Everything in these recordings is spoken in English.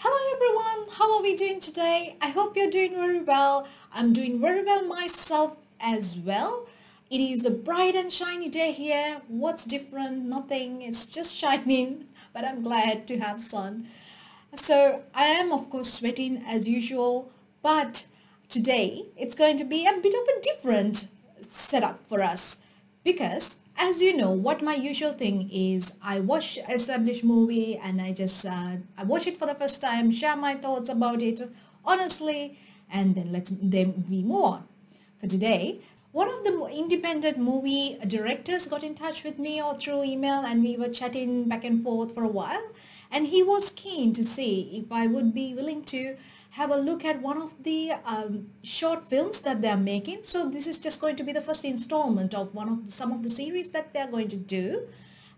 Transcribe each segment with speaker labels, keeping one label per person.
Speaker 1: Hello everyone, how are we doing today? I hope you're doing very well. I'm doing very well myself as well. It is a bright and shiny day here. What's different? Nothing. It's just shining, but I'm glad to have sun. So I am of course sweating as usual, but today it's going to be a bit of a different setup for us because as you know what my usual thing is I watch established movie and I just uh, I watch it for the first time share my thoughts about it honestly and then let's then we move on. For today one of the independent movie directors got in touch with me or through email and we were chatting back and forth for a while. And he was keen to see if I would be willing to have a look at one of the um, short films that they're making. So this is just going to be the first installment of one of the, some of the series that they're going to do.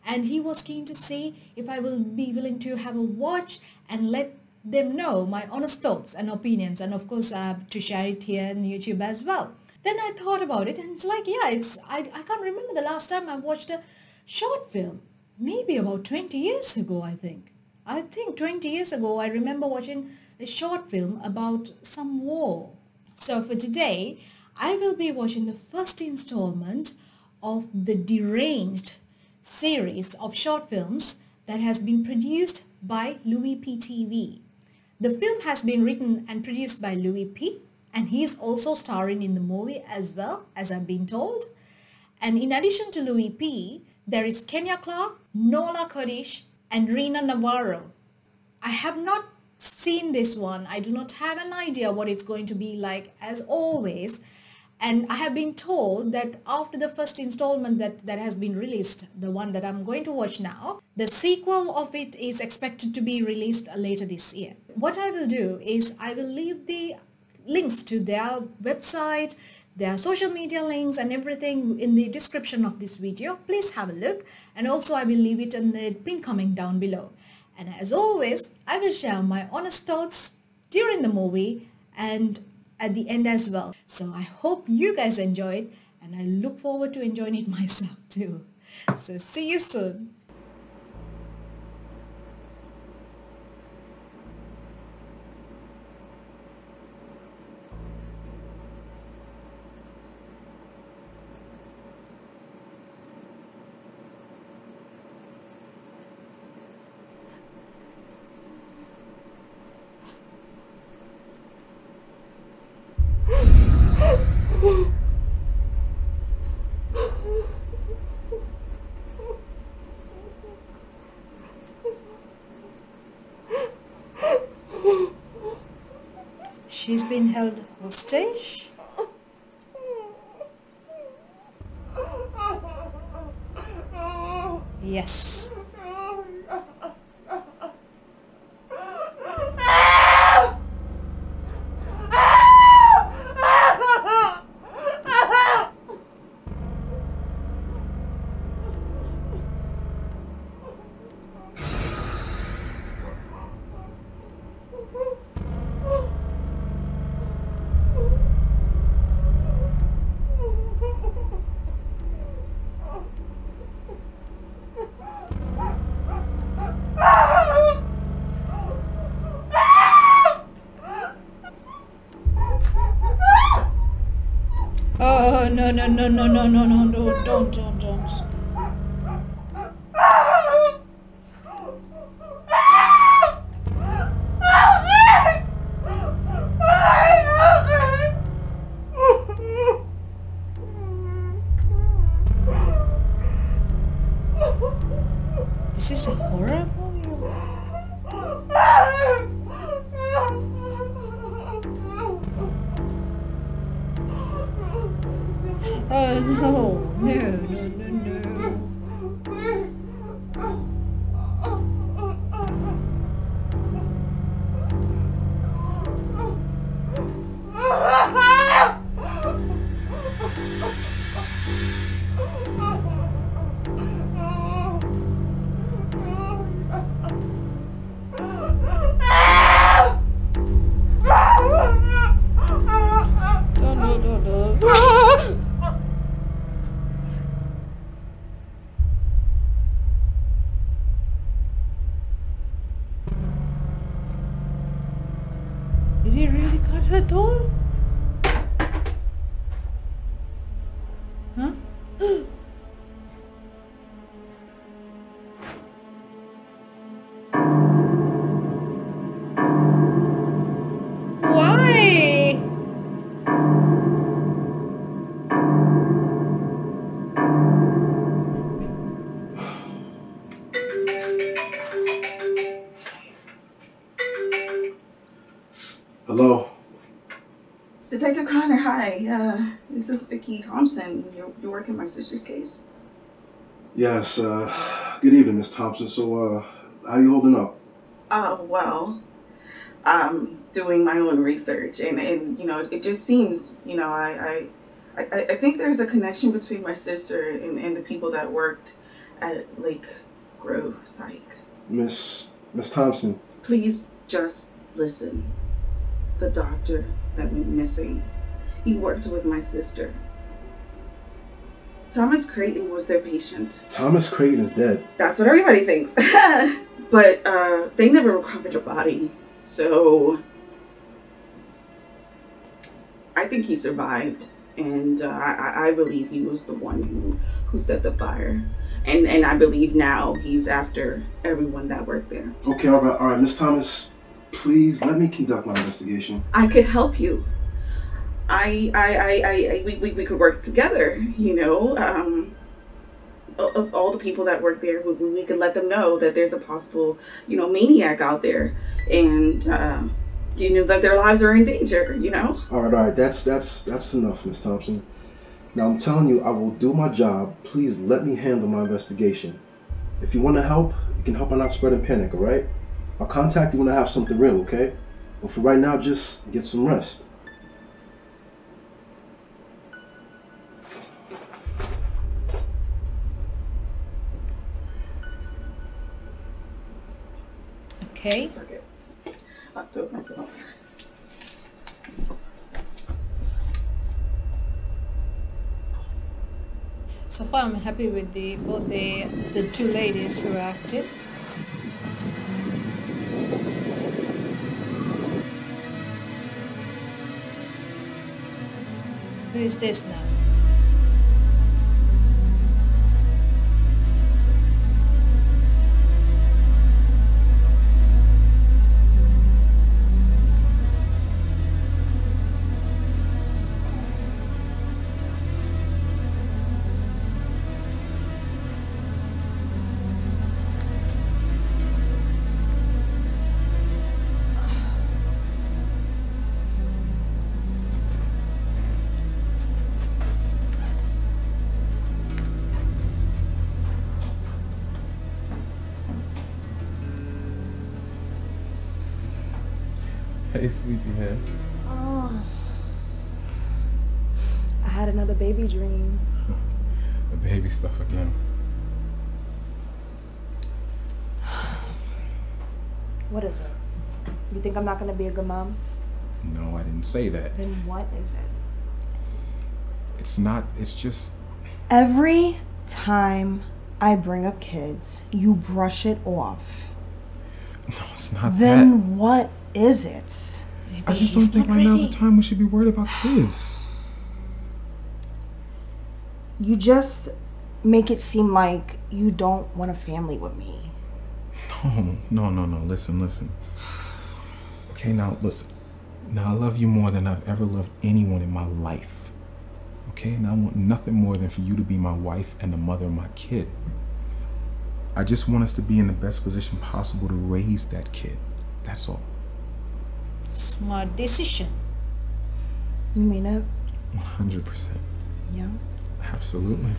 Speaker 1: And he was keen to see if I will be willing to have a watch and let them know my honest thoughts and opinions and of course uh, to share it here on YouTube as well. Then I thought about it and it's like, yeah, it's I, I can't remember the last time I watched a short film. Maybe about 20 years ago, I think. I think 20 years ago, I remember watching a short film about some war. So for today, I will be watching the first installment of the Deranged series of short films that has been produced by Louie P. TV. The film has been written and produced by Louie P. and he is also starring in the movie as well, as I've been told. And in addition to Louie P., there is Kenya Clark, Nola Kodish, and Rina Navarro. I have not seen this one. I do not have an idea what it's going to be like as always. And I have been told that after the first installment that, that has been released, the one that I'm going to watch now, the sequel of it is expected to be released later this year. What I will do is I will leave the links to their website, their social media links and everything in the description of this video. Please have a look and also I will leave it in the pin comment down below. And as always, I will share my honest thoughts during the movie and at the end as well. So I hope you guys enjoyed and I look forward to enjoying it myself too. So see you soon. She's been held hostage? Yes. no, no, no, no, no, no, don't, don't. He really got her doll?
Speaker 2: Thompson. You're, you're working my sister's case.
Speaker 3: Yes. Uh, good evening, Miss Thompson. So, uh, how you holding up?
Speaker 2: Uh, well, I'm doing my own research, and, and you know, it just seems, you know, I, I, I, I think there's a connection between my sister and, and the people that worked at Lake Grove Psych.
Speaker 3: Miss Miss Thompson.
Speaker 2: Please just listen. The doctor that went missing, he worked with my sister. Thomas Creighton was their patient.
Speaker 3: Thomas Creighton is dead.
Speaker 2: That's what everybody thinks. but uh, they never recovered her body. So I think he survived. And uh, I, I believe he was the one who, who set the fire. And, and I believe now he's after everyone that worked there.
Speaker 3: Okay, all right, all right, Miss Thomas. Please let me conduct my investigation.
Speaker 2: I could help you. I, I, I, I, we, we, we could work together, you know. Um, of all the people that work there, we, we could let them know that there's a possible, you know, maniac out there, and uh, you know that their lives are in danger. You know.
Speaker 3: All right, all right. That's that's that's enough, Miss Thompson. Now I'm telling you, I will do my job. Please let me handle my investigation. If you want to help, you can help by not spreading panic. All right. I'll contact you when I have something real. Okay. But for right now, just get some rest.
Speaker 1: Okay.
Speaker 2: I'll do it myself.
Speaker 1: So far, I'm happy with the both the the two ladies who acted. Who is this now?
Speaker 4: Hey, sleepyhead.
Speaker 5: Oh. Ah. I had another baby dream.
Speaker 4: The baby stuff again.
Speaker 5: What is it? You think I'm not gonna be a good mom?
Speaker 4: No, I didn't say that.
Speaker 5: Then what is it?
Speaker 4: It's not, it's just.
Speaker 5: Every time I bring up kids, you brush it off.
Speaker 4: No, it's not
Speaker 5: Then
Speaker 4: that.
Speaker 5: what is it?
Speaker 1: Maybe
Speaker 4: I just don't think right now's the time we should be worried about kids.
Speaker 5: You just make it seem like you don't want a family with me.
Speaker 4: No, no, no, no. Listen, listen. Okay, now listen. Now I love you more than I've ever loved anyone in my life. Okay, and I want nothing more than for you to be my wife and the mother of my kid. I just want us to be in the best position possible to raise that kid. That's all.
Speaker 1: Smart decision.
Speaker 5: You mean it?
Speaker 4: 100%.
Speaker 5: Yeah.
Speaker 4: Absolutely.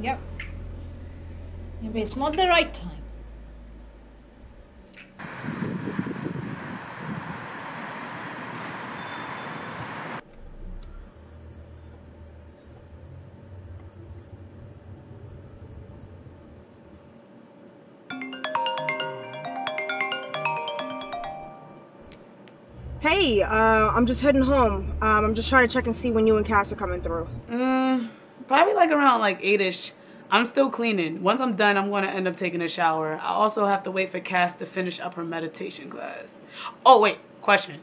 Speaker 1: Yep. Maybe it's not the right time.
Speaker 5: I'm just heading home. Um, I'm just trying to check and see when you and Cass are coming through.
Speaker 6: Mm, probably like around like eight-ish. I'm still cleaning. Once I'm done, I'm going to end up taking a shower. I also have to wait for Cass to finish up her meditation class. Oh, wait, question.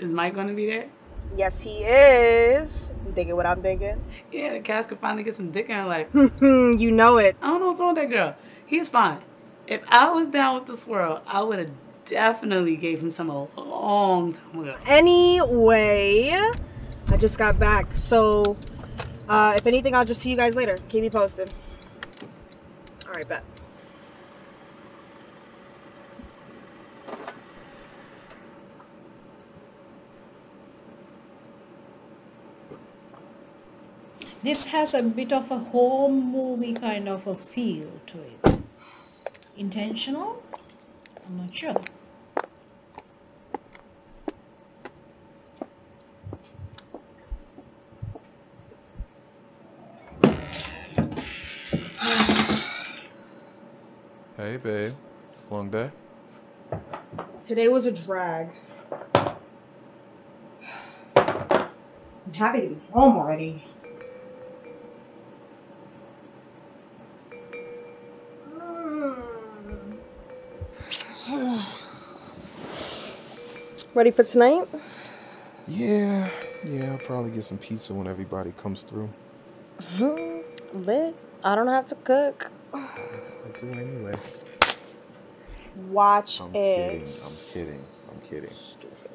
Speaker 6: Is Mike going to be there?
Speaker 5: Yes, he is. You thinking what I'm thinking?
Speaker 6: Yeah, the Cass could finally get some dick in her life.
Speaker 5: you know it.
Speaker 6: I don't know what's wrong with that girl. He's fine. If I was down with this world, I would have definitely gave him some a long time ago.
Speaker 5: Anyway, I just got back, so uh, if anything, I'll just see you guys later. Keep me posted. All right, bet.
Speaker 1: This has a bit of a home movie kind of a feel to it. Intentional? I'm not sure.
Speaker 4: Hey, babe. Long day?
Speaker 5: Today was a drag. I'm happy to be home already. Ready for tonight?
Speaker 4: Yeah, yeah, I'll probably get some pizza when everybody comes through.
Speaker 5: Lit. I don't have to cook.
Speaker 4: I do anyway.
Speaker 5: Watch
Speaker 4: I'm
Speaker 5: it.
Speaker 4: kidding. I'm kidding. I'm kidding. Stupid.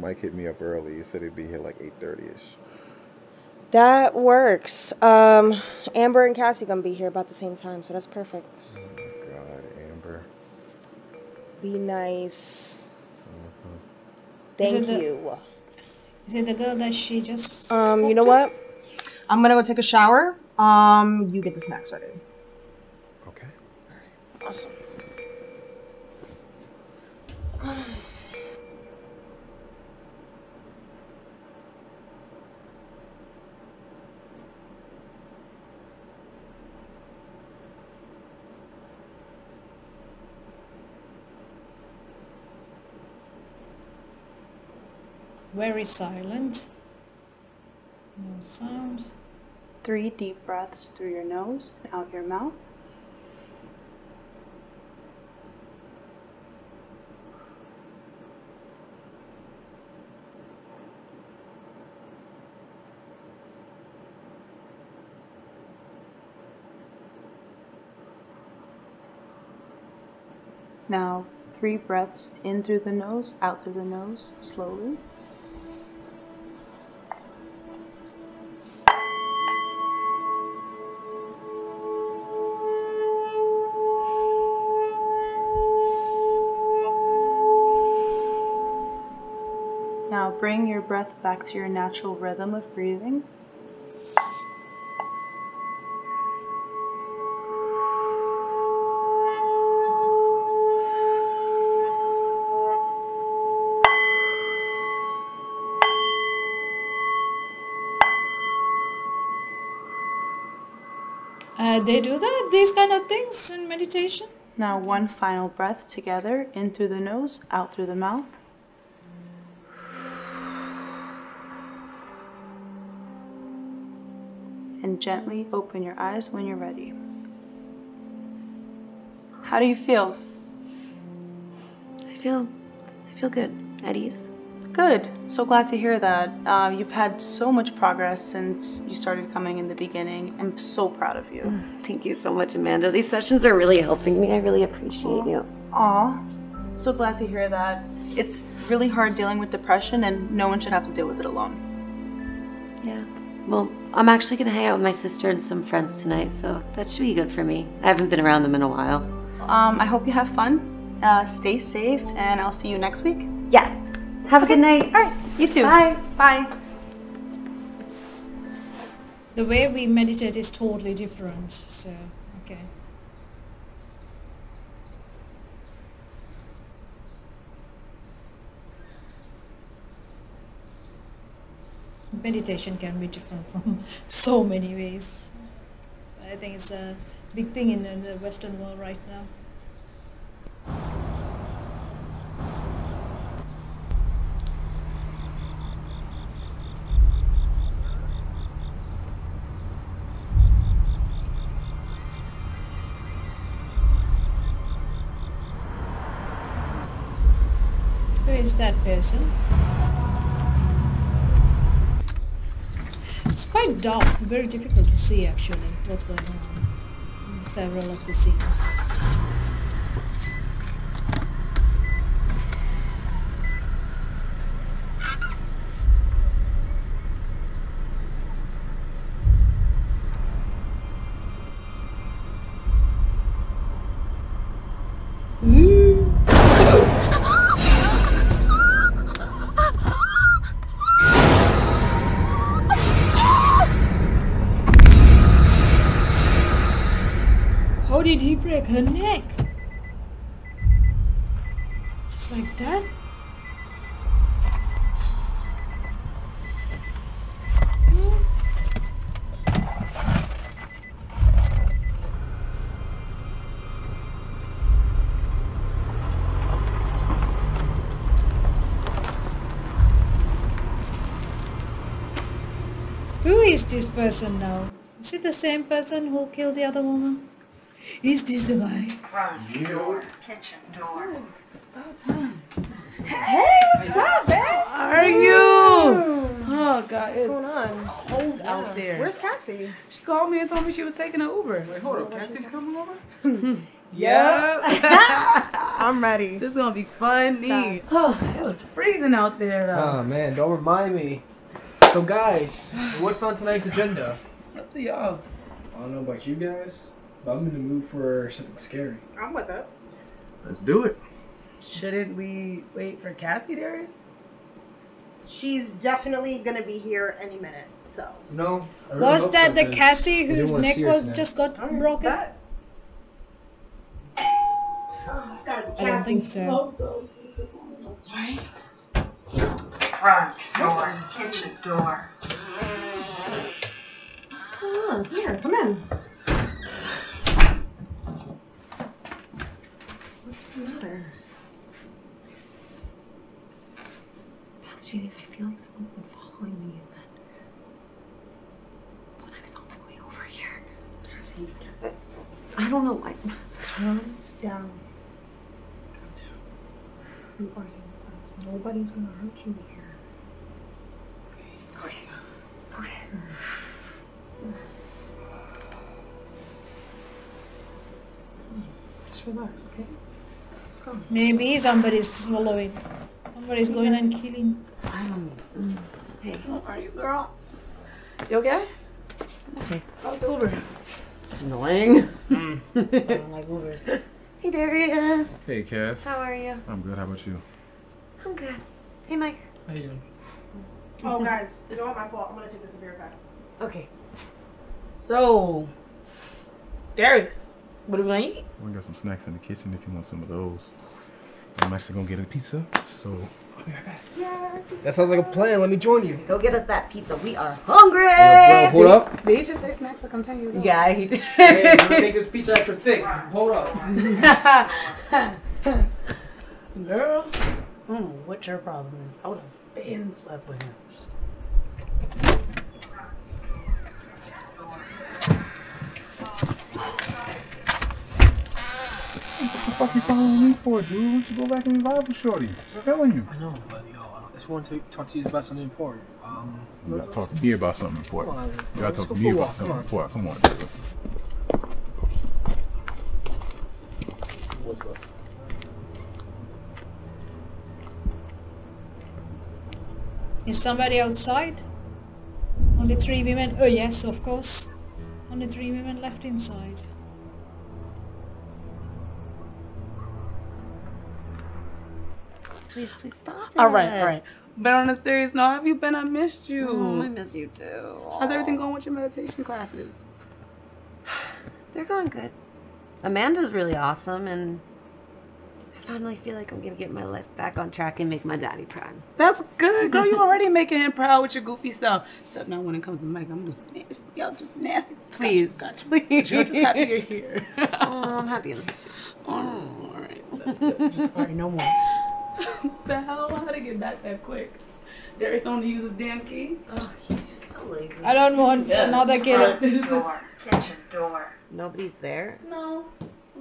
Speaker 4: Mike hit me up early. He said he'd be here like 8.30ish.
Speaker 5: That works. Um, Amber and Cassie gonna be here about the same time, so that's perfect.
Speaker 4: Oh my God, Amber.
Speaker 5: Be nice.
Speaker 1: Is
Speaker 5: Thank
Speaker 1: it the-
Speaker 5: you.
Speaker 1: Is it the girl that she just
Speaker 5: Um, you know
Speaker 1: to?
Speaker 5: what? I'm gonna go take a shower. Um, you get the snacks ready.
Speaker 4: Okay.
Speaker 5: Awesome.
Speaker 1: Very silent. No sound.
Speaker 7: Three deep breaths through your nose and out your mouth. Now, three breaths in through the nose, out through the nose, slowly. Now bring your breath back to your natural rhythm of breathing.
Speaker 1: They do that, these kind of things in meditation?
Speaker 7: Now one final breath together, in through the nose, out through the mouth. And gently open your eyes when you're ready. How do you feel?
Speaker 8: I feel, I feel good. At ease.
Speaker 7: Good. So glad to hear that. Uh, you've had so much progress since you started coming in the beginning. I'm so proud of you.
Speaker 8: Thank you so much, Amanda. These sessions are really helping me. I really appreciate you.
Speaker 7: Aw, so glad to hear that. It's really hard dealing with depression, and no one should have to deal with it alone.
Speaker 8: Yeah. Well, I'm actually gonna hang out with my sister and some friends tonight, so that should be good for me. I haven't been around them in a while.
Speaker 7: Um, I hope you have fun. Uh, stay safe, and I'll see you next week.
Speaker 8: Yeah. Have a good night.
Speaker 7: All right, you too.
Speaker 8: Bye.
Speaker 7: Bye.
Speaker 1: The way we meditate is totally different, so, okay. Meditation can be different from so many ways. I think it's a big thing in, in the Western world right now. Is that person? It's quite dark, it's very difficult to see actually what's going on in several of the scenes. Her neck? Just like that? Who is this person now? Is it the same person who killed the other woman? Is this the guy?
Speaker 5: What's up, man?
Speaker 6: Are you? Oh God, it's
Speaker 5: What's going on?
Speaker 6: cold out there.
Speaker 5: Where's Cassie?
Speaker 6: she called me and told me she was taking an Uber.
Speaker 9: Wait, hold up. Cassie's coming over?
Speaker 6: Yeah.
Speaker 5: I'm ready.
Speaker 6: this is gonna be funny. Oh, it was freezing out there though.
Speaker 9: Oh man, don't remind me. So guys, what's on tonight's agenda?
Speaker 6: It's up to y'all.
Speaker 9: I don't know about you guys, but I'm in the mood for something scary.
Speaker 5: I'm with it.
Speaker 3: Let's do it.
Speaker 6: Shouldn't we wait for Cassie, Darius?
Speaker 5: She's definitely gonna be here any minute. So.
Speaker 9: No. I really
Speaker 1: Was
Speaker 9: hope
Speaker 1: that
Speaker 9: so,
Speaker 1: the
Speaker 9: 'cause
Speaker 1: Cassie whose neck was
Speaker 9: tonight.
Speaker 1: just got
Speaker 5: Alright,
Speaker 1: broken?
Speaker 5: bet. Oh, it's gotta be
Speaker 1: I don't
Speaker 5: Cassie.
Speaker 1: think so.
Speaker 10: Front door, kitchen door.
Speaker 5: Come on, here, come in. The matter?
Speaker 8: Past few days, I feel like someone's been following me, and then when I was on my way over here,
Speaker 5: Cassie,
Speaker 8: I don't know why.
Speaker 5: calm down. Calm down. Who are you? Us. Nobody's gonna hurt you here.
Speaker 1: Maybe somebody's swallowing. Somebody's going and killing.
Speaker 6: I don't know.
Speaker 8: Hey,
Speaker 6: How are you, girl? You okay?
Speaker 8: Okay.
Speaker 6: How's the Uber?
Speaker 8: annoying. Mm.
Speaker 6: Smelling like Ubers.
Speaker 8: Hey, Darius.
Speaker 4: Hey, Cass.
Speaker 8: How are you?
Speaker 4: I'm good. How about you?
Speaker 8: I'm good. Hey, Mike.
Speaker 9: How you doing?
Speaker 5: Oh, guys, you know what? My fault. I'm gonna take this beer back.
Speaker 8: Okay.
Speaker 6: So, Darius, what are we gonna eat?
Speaker 4: We got some snacks in the kitchen if you want some of those. I'm actually gonna get a pizza, so I'll be right back.
Speaker 9: That sounds like a plan. Let me join you.
Speaker 8: Go get us that pizza. We are hungry.
Speaker 9: Yo, bro, hold up.
Speaker 6: Did he just say snacks like I'm 10 years old?
Speaker 8: Yeah, he did.
Speaker 9: Hey, I'm gonna make this pizza extra thick. Hold up.
Speaker 6: Girl, I don't know what your problem is. I would have been slept with him.
Speaker 4: What fuck you following me for, dude? Why don't you go back and revive with Shorty? She's feeling you.
Speaker 9: I know, but yo, I just want to talk to you about something important. Um,
Speaker 4: You gotta talk to me about something important.
Speaker 9: Come on,
Speaker 4: You gotta talk to me about something
Speaker 9: Come
Speaker 4: important. Come on, dude.
Speaker 9: What's up?
Speaker 1: Is somebody outside? Only three women. Oh yes, of course. Only three women left inside.
Speaker 8: Please, please stop it.
Speaker 6: All right, all right. But on a serious note, have you been? I missed you.
Speaker 8: Mm, I miss you too.
Speaker 6: How's everything going with your meditation classes?
Speaker 8: They're going good. Amanda's really awesome, and I finally feel like I'm gonna get my life back on track and make my daddy proud.
Speaker 6: That's good, girl. You already making him proud with your goofy self. Except now when it comes to Mike, I'm just nasty. Y'all just nasty.
Speaker 8: Please,
Speaker 6: gotcha.
Speaker 8: please.
Speaker 6: You're just happy you're here.
Speaker 8: Oh, I'm happy I'm here too.
Speaker 6: Oh, all right. Just, all right, no more. the hell? How to get back that quick? Darius only use his damn key.
Speaker 8: Oh, he's just so lazy.
Speaker 1: I don't want
Speaker 6: Yes.
Speaker 1: another kid.
Speaker 6: It's just
Speaker 10: Door, kitchen door.
Speaker 8: Nobody's there.
Speaker 6: no.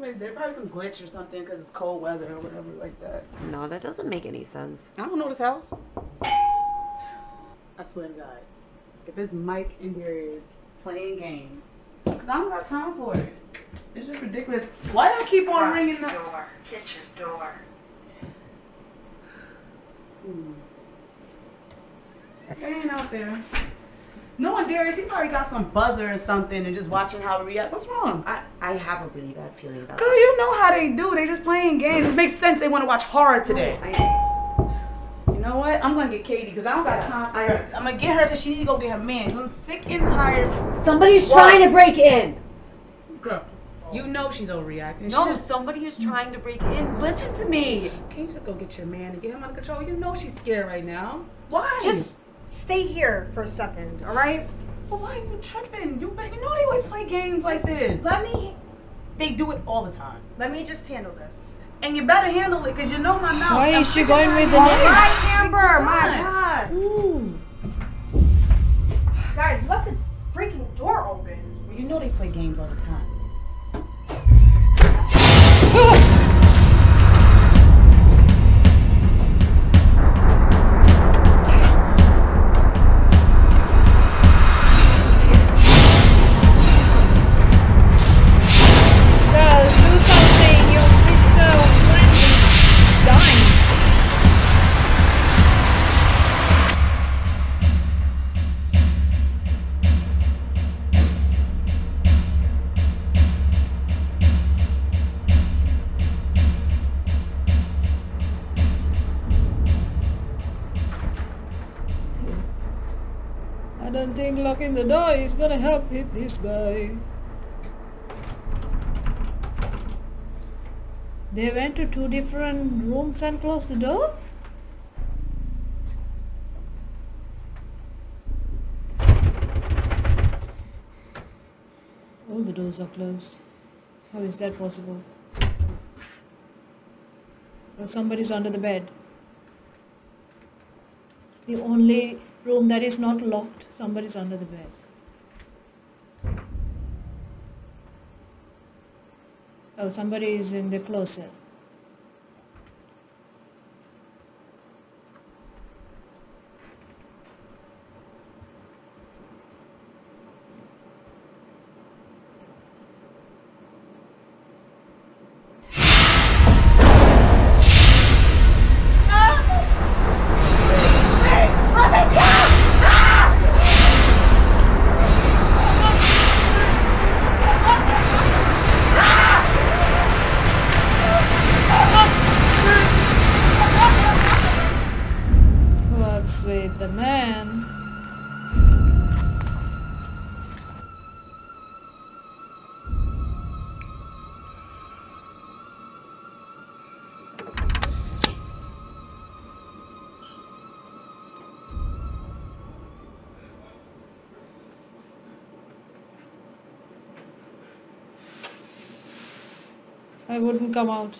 Speaker 6: There's probably some glitch or something because it's cold weather or whatever like that.
Speaker 8: No, that doesn't make any sense.
Speaker 6: I don't know this house. I swear to God. If it's Mike and Darius playing games, because I don't got time for it. It's just ridiculous. Why y'all keep on ringing the
Speaker 10: door, kitchen door.
Speaker 6: They ain't out there. No one, Darius, he probably got some buzzer or something and just watching how we react. What's wrong?
Speaker 8: I, I have a really bad feeling about
Speaker 6: Girl,
Speaker 8: it.
Speaker 6: you know how they do. They just playing games. It makes sense they want to watch horror today. Oh, you know what? I'm gonna get Katie because I don't got time for her. I'm gonna get her because she need to go get her man. I'm sick and tired.
Speaker 8: Somebody's
Speaker 6: What?
Speaker 8: trying to break in.
Speaker 6: Girl, you know she's overreacting. She
Speaker 8: No,
Speaker 6: just-
Speaker 8: somebody is trying to break in. Listen to me.
Speaker 6: Can you just go get your man and get him under control? You know she's scared right now. Why?
Speaker 5: Just stay here for a second, all right?
Speaker 6: Well, why are you tripping? You, you know they always play games like this.
Speaker 5: Let me
Speaker 6: They do it all the time.
Speaker 5: let me just handle this.
Speaker 6: And you better handle it because you know my mouth.
Speaker 1: Why
Speaker 6: I'm
Speaker 1: is she going
Speaker 6: and
Speaker 1: with the
Speaker 6: tired.
Speaker 1: name?
Speaker 5: Right, Amber, my God.
Speaker 1: Ooh.
Speaker 5: Guys, you left the freaking door open.
Speaker 6: Well, You know they play games all the time.
Speaker 1: Gonna help hit this guy. They went to two different rooms and closed the door? All the doors are closed. How is that possible? Oh, somebody's under the bed. The only room that is not locked, somebody's under the bed. Oh, somebody is in the closet. The man? I wouldn't come out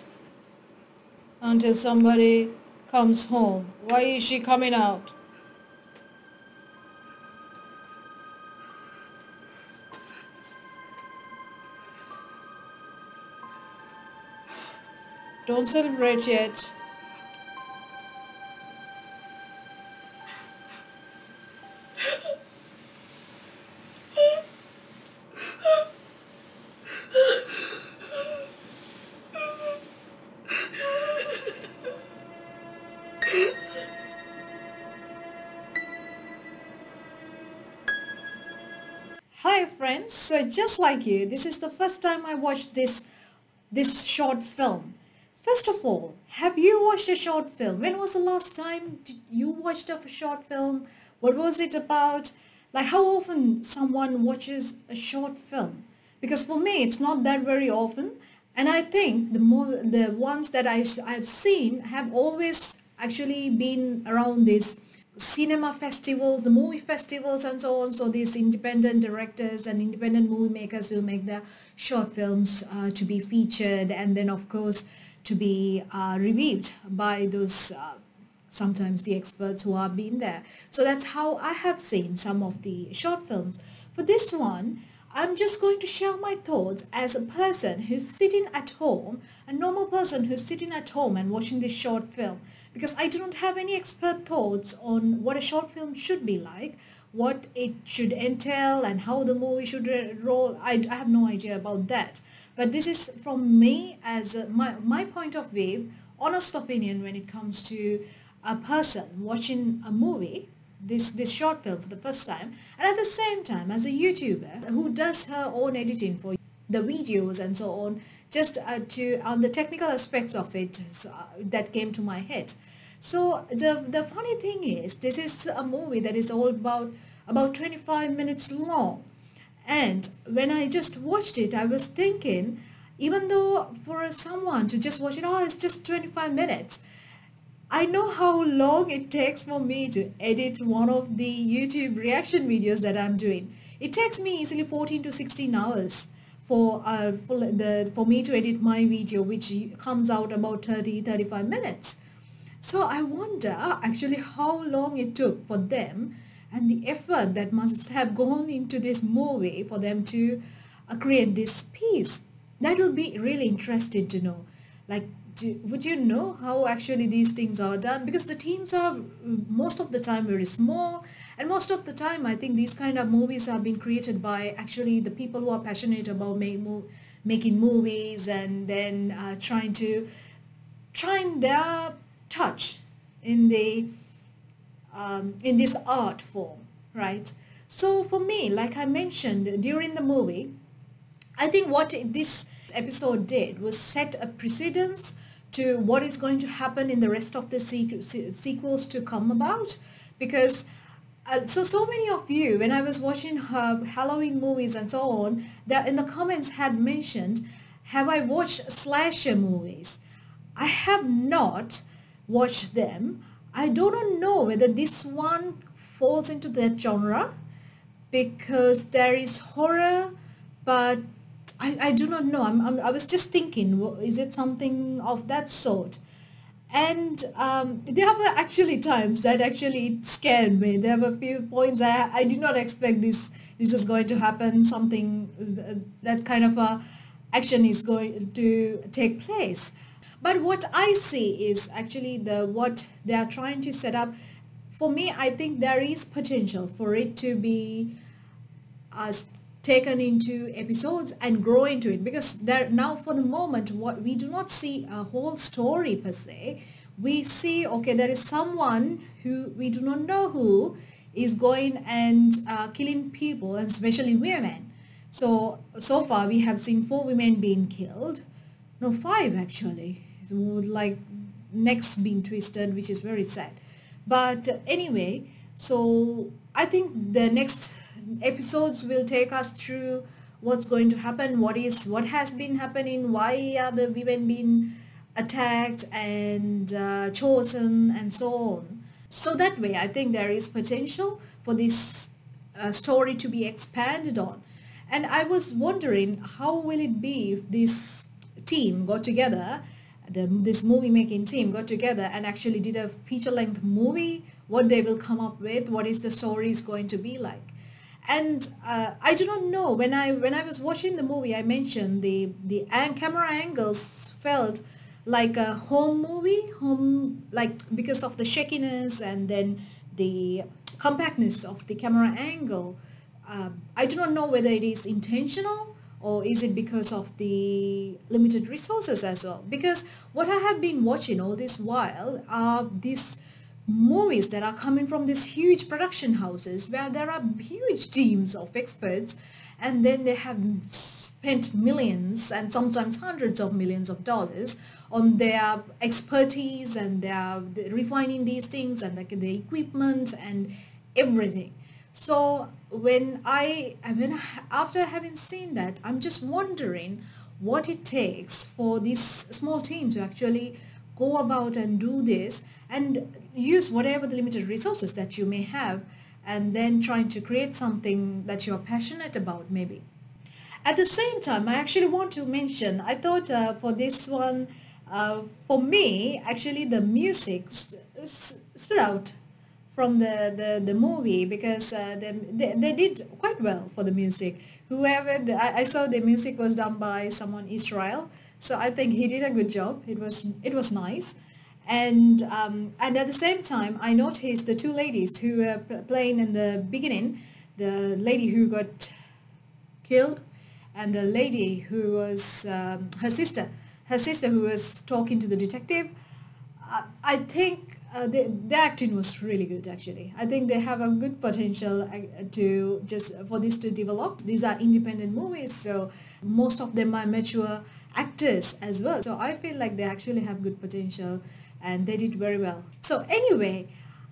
Speaker 1: until somebody comes home. Why is she coming out? Don't celebrate yet. Hi friends, so just like you, this is the first time I watched this this short film. First of all, have you watched a short film? When was the last time you watched a short film? What was it about? Like how often someone watches a short film? Because for me, it's not that very often. And I think the more the ones that I, I've seen have always actually been around this cinema festivals, the movie festivals and so on. So these independent directors and independent movie makers will make their short films uh, to be featured and then of course to be uh, reviewed by those uh, sometimes the experts who have been there. So that's how I have seen some of the short films. For this one, I'm just going to share my thoughts as a person who's sitting at home, a normal person who's sitting at home and watching this short film. Because I do not have any expert thoughts on what a short film should be like, what it should entail and how the movie should roll. I, I have no idea about that. But this is from me as a, my, my point of view, honest opinion when it comes to a person watching a movie this this short film for the first time and at the same time as a youtuber who does her own editing for the videos and so on just uh, to on the technical aspects of it uh, that came to my head. So the the funny thing is this is a movie that is all about about 25 minutes long and when i just watched it i was thinking even though for someone to just watch it oh it's just 25 minutes I know how long it takes for me to edit one of the YouTube reaction videos that I'm doing. It takes me easily 14 to 16 hours for, uh, for, the, for me to edit my video which comes out about 30 35 minutes. So I wonder actually how long it took for them and the effort that must have gone into this movie for them to uh, create this piece. That will be really interesting to know. Like do, would you know how actually these things are done? Because the teams are most of the time very small and most of the time I think these kind of movies are being created by actually the people who are passionate about make, making movies and then uh, trying to trying their touch in the um, in this art form, right? So for me, like I mentioned during the movie, I think what this episode did was set a precedence to what is going to happen in the rest of the sequels to come about because uh, so so many of you when I was watching her Halloween movies and so on that in the comments had mentioned have I watched slasher movies I have not watched them I do not know whether this one falls into that genre because there is horror but I, I do not know. I'm, I'm, i was just thinking, is it something of that sort? And um, there were actually times that actually scared me. There were a few points I, I did not expect this this is going to happen. Something that kind of a action is going to take place. But what I see is actually the what they are trying to set up. For me, I think there is potential for it to be as taken into episodes and grow into it. Because there now for the moment what we do not see a whole story per se. We see okay there is someone who we do not know who is going and uh, killing people and especially women. So so far we have seen four women being killed. No five actually like necks being twisted which is very sad but anyway so i think the next episodes will take us through what's going to happen, what is what has been happening, why are the women being attacked and uh, chosen and so on. So that way I think there is potential for this uh, story to be expanded on. And I was wondering how will it be if this team got together, the, this movie making team got together and actually did a feature length movie, what they will come up with, what is the story is going to be like. And uh, I do not know when I when I was watching the movie I mentioned the the camera angles felt like a home movie home like because of the shakiness and then the compactness of the camera angle. Uh, I do not know whether it is intentional or is it because of the limited resources as well? Because what I have been watching all this while are these movies that are coming from these huge production houses where there are huge teams of experts and then they have spent millions and sometimes hundreds of millions of dollars on their expertise and their refining these things and the, the equipment and everything so when I, I mean, after having seen that, I'm just wondering what it takes for this small team to actually go about and do this and use whatever the limited resources that you may have and then trying to create something that you're passionate about maybe. At the same time, I actually want to mention, I thought uh, for this one, uh, for me, actually the music stood out from the, the, the movie because uh, they, they, they did quite well for the music. Whoever, the, I, I saw the music was done by someone Israel. So I think he did a good job. It was, it was nice. And, um, and at the same time, I noticed the two ladies who were playing in the beginning, the lady who got killed and the lady who was um, her sister, her sister who was talking to the detective. Uh, I think uh, the, the acting was really good actually. I think they have a good potential uh, to just for this to develop. These are independent movies, so most of them are mature actors as well. So I feel like they actually have good potential and they did very well. So anyway,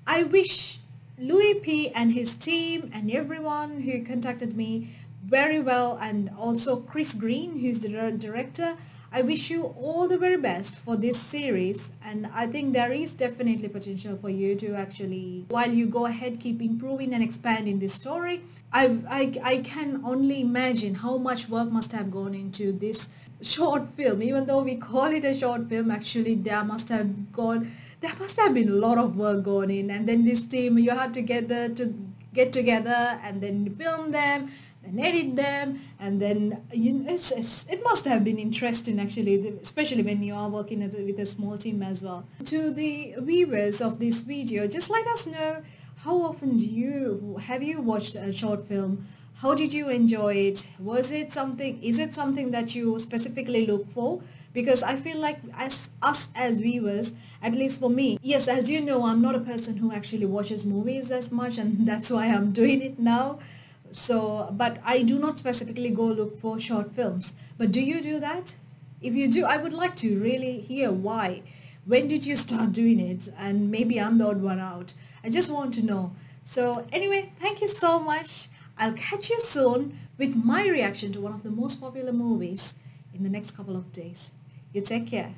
Speaker 1: I wish Louie P and his team and everyone who contacted me very well and also Chris Green who's the director I wish you all the very best for this series and I think there is definitely potential for you to actually while you go ahead keep improving and expanding this story I, I, I can only imagine how much work must have gone into this short film. Even though we call it a short film actually there must have gone there must have been a lot of work going in and then this team you had to get the to get together and then film them and edit them and then you know, it's, it's, it must have been interesting actually especially when you are working with a, with a small team as well. To the viewers of this video just let us know how often do you have you watched a short film? How did you enjoy it? Was it something is it something that you specifically look for? Because I feel like as us as viewers, at least for me, yes, as you know, I'm not a person who actually watches movies as much and that's why I'm doing it now. So, but I do not specifically go look for short films. But do you do that? If you do, I would like to really hear why. When did you start doing it? And maybe I'm the odd one out. I just want to know. So anyway, thank you so much. I'll catch you soon with my reaction to one of the most popular movies in the next couple of days. You take care.